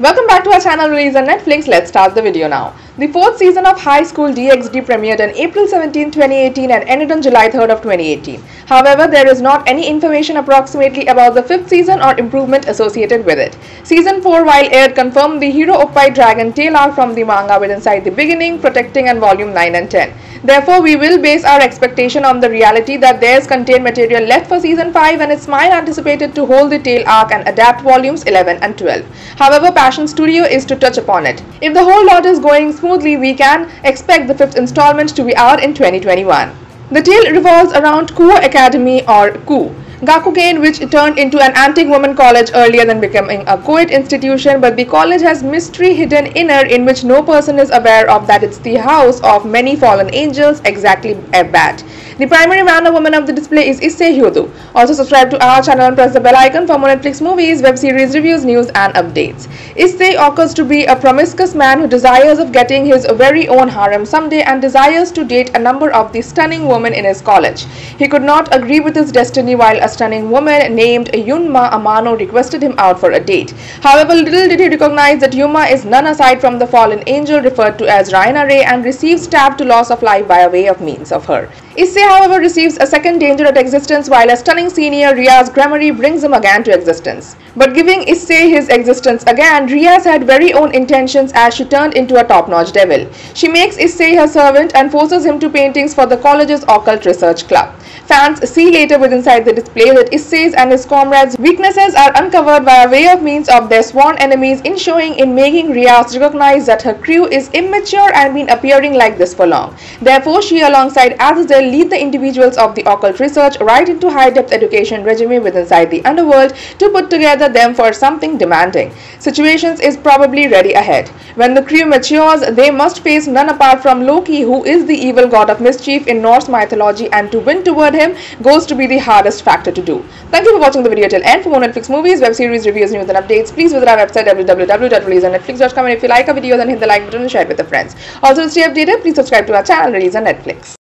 Welcome back to our channel release on Netflix. Let's start the video now. The fourth season of High School DxD premiered on April 17, 2018 and ended on July 3rd of 2018. However, there is not any information approximately about the fifth season or improvement associated with it. Season 4 while aired confirmed the hero Oppai Dragon tail arc from the manga with Inside the Beginning, Protecting and Volume 9 and 10. Therefore, we will base our expectation on the reality that there's contained material left for season 5 and it's mine anticipated to hold the tail arc and adapt volumes 11 and 12. However, Passione Studio is to touch upon it. If the whole lot is going smoothly, we can expect the fifth installment to be out in 2021. The tale revolves around Kuoh Academy or Kuoh. Gakuen, which turned into an antique woman college earlier than becoming a co-ed institution, but the college has mystery hidden inner in which no person is aware of that it's the house of many fallen angels, exactly a bat. The primary man or woman of the display is Issei Hyodo. Also subscribe to our channel and press the bell icon for more Netflix movies, web series reviews, news and updates. Issei occurs to be a promiscuous man who desires of getting his very own harem someday and desires to date a number of the stunning women in his college. He could not agree with his destiny while a stunning woman named Yuma Amano requested him out for a date. However, little did he recognize that Yuma is none aside from the fallen angel referred to as Raynare and receives stabbed to loss of life by a way of means of her. Issei, however, receives a second danger at existence while a stunning senior, Rias Gremory, brings him again to existence. But giving Issei his existence again, Riaz had very own intentions as she turned into a top-notch devil. She makes Issei her servant and forces him to paintings for the college's occult research club. Fans see later with inside the display that Issei's and his comrades' weaknesses are uncovered by a way of means of their sworn enemies in showing in making Rias recognize that her crew is immature and been appearing like this for long. Therefore, she alongside Azazel lead the individuals of the occult research right into high-depth education regime with inside the underworld to put together them for something demanding. Situations is probably ready ahead. When the crew matures, they must face none apart from Loki who is the evil god of mischief in Norse mythology and to win toward him goes to be the hardest factor to do. Thank you for watching the video till end. For more Netflix movies, web series, reviews, news and updates, please visit our website www.releaseonnetflix.com and if you like our video then hit the like button and share it with your friends. Also to stay updated, please subscribe to our channel Release on Netflix.